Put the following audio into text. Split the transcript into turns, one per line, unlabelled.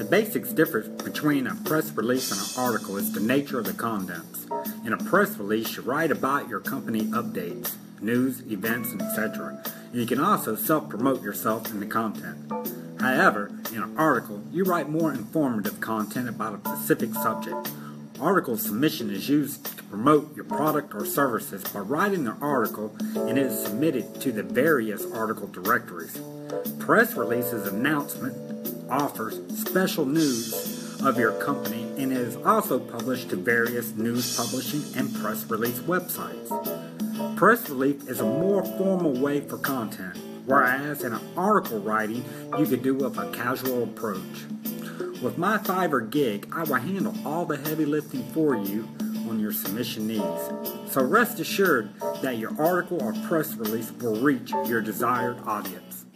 The basics difference between a press release and an article is the nature of the contents. In a press release, you write about your company updates, news, events, etc. You can also self-promote yourself in the content. However, in an article, you write more informative content about a specific subject. Article submission is used to promote your product or services by writing an article and it is submitted to the various article directories. Press releases announcement, offers, special news of your company and is also published to various news publishing and press release websites. Press release is a more formal way for content, whereas in an article writing you could do with a casual approach. With my Fiverr gig, I will handle all the heavy lifting for you on your submission needs. So rest assured that your article or press release will reach your desired audience.